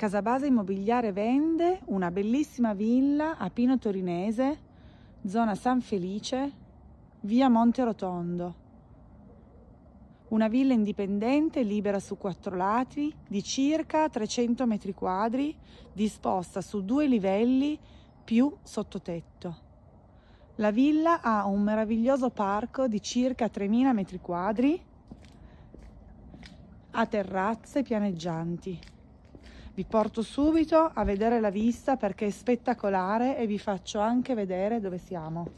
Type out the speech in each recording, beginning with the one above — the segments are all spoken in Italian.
Casabase Immobiliare vende una bellissima villa a Pino Torinese, zona San Felice, via Monte Rotondo. Una villa indipendente, libera su quattro lati, di circa 300 metri quadri, disposta su due livelli più sottotetto. La villa ha un meraviglioso parco di circa 3.000 metri quadri, a terrazze pianeggianti. Vi porto subito a vedere la vista perché è spettacolare e vi faccio anche vedere dove siamo.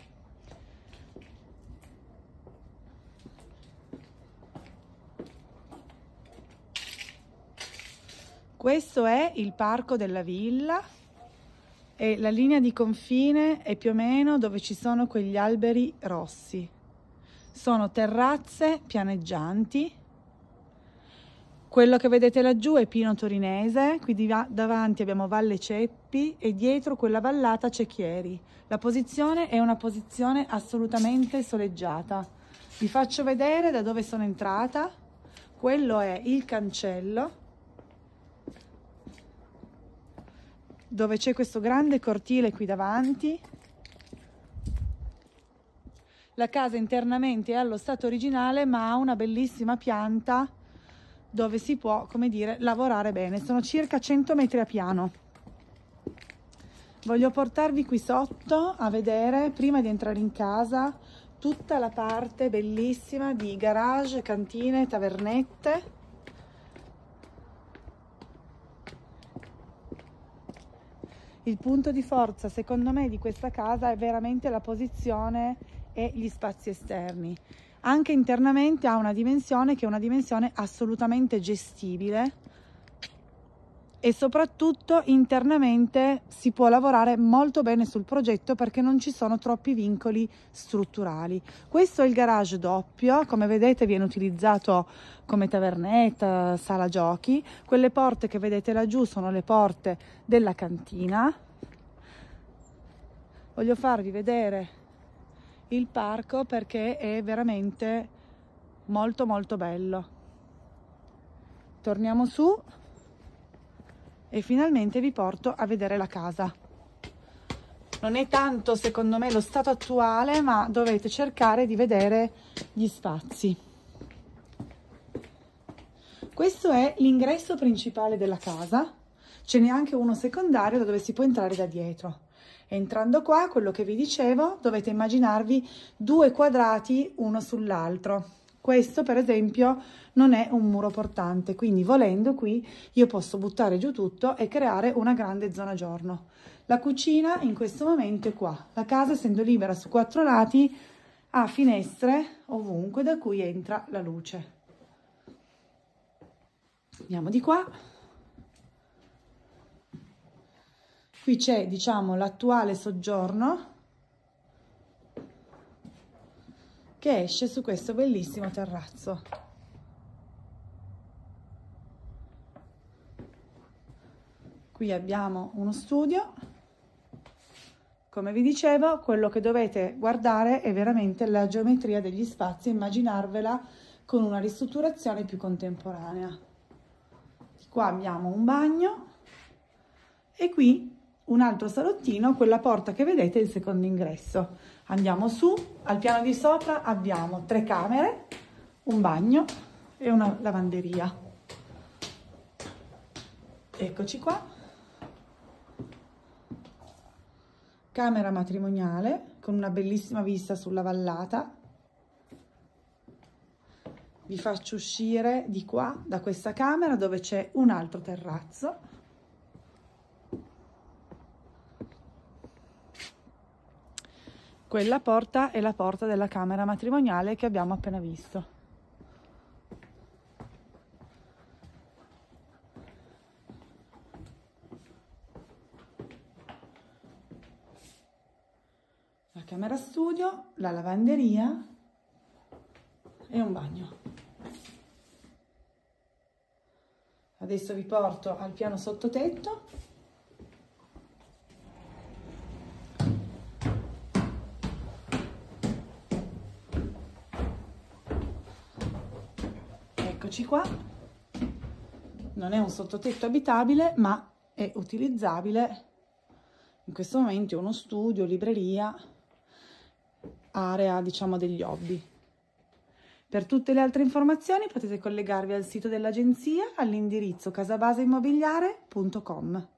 Questo è il parco della villa e la linea di confine è più o meno dove ci sono quegli alberi rossi. Sono terrazze pianeggianti quello che vedete laggiù è Pino Torinese, qui davanti abbiamo Valle Ceppi e dietro quella vallata c'è Chieri. La posizione è una posizione assolutamente soleggiata. Vi faccio vedere da dove sono entrata. Quello è il cancello, dove c'è questo grande cortile qui davanti. La casa internamente è allo stato originale ma ha una bellissima pianta dove si può, come dire, lavorare bene. Sono circa 100 metri a piano. Voglio portarvi qui sotto a vedere, prima di entrare in casa, tutta la parte bellissima di garage, cantine, tavernette. Il punto di forza, secondo me, di questa casa è veramente la posizione e gli spazi esterni anche internamente ha una dimensione che è una dimensione assolutamente gestibile e soprattutto internamente si può lavorare molto bene sul progetto perché non ci sono troppi vincoli strutturali. Questo è il garage doppio, come vedete viene utilizzato come tavernetta, sala giochi. Quelle porte che vedete laggiù sono le porte della cantina. Voglio farvi vedere il parco perché è veramente molto molto bello. Torniamo su e finalmente vi porto a vedere la casa. Non è tanto secondo me lo stato attuale ma dovete cercare di vedere gli spazi. Questo è l'ingresso principale della casa, ce n'è anche uno secondario da dove si può entrare da dietro. Entrando qua, quello che vi dicevo, dovete immaginarvi due quadrati uno sull'altro. Questo, per esempio, non è un muro portante, quindi volendo qui io posso buttare giù tutto e creare una grande zona giorno. La cucina in questo momento è qua. La casa, essendo libera su quattro lati, ha finestre ovunque da cui entra la luce. Andiamo di qua. Qui c'è, diciamo, l'attuale soggiorno che esce su questo bellissimo terrazzo. Qui abbiamo uno studio. Come vi dicevo, quello che dovete guardare è veramente la geometria degli spazi, immaginarvela con una ristrutturazione più contemporanea. Qua abbiamo un bagno e qui un altro salottino, quella porta che vedete è il secondo ingresso. Andiamo su, al piano di sopra abbiamo tre camere, un bagno e una lavanderia. Eccoci qua. Camera matrimoniale con una bellissima vista sulla vallata. Vi faccio uscire di qua, da questa camera dove c'è un altro terrazzo Quella porta è la porta della camera matrimoniale che abbiamo appena visto. La camera studio, la lavanderia e un bagno. Adesso vi porto al piano sottotetto eccoci qua non è un sottotetto abitabile ma è utilizzabile in questo momento è uno studio, libreria, area diciamo degli hobby. Per tutte le altre informazioni potete collegarvi al sito dell'agenzia all'indirizzo casabaseimmobiliare.com.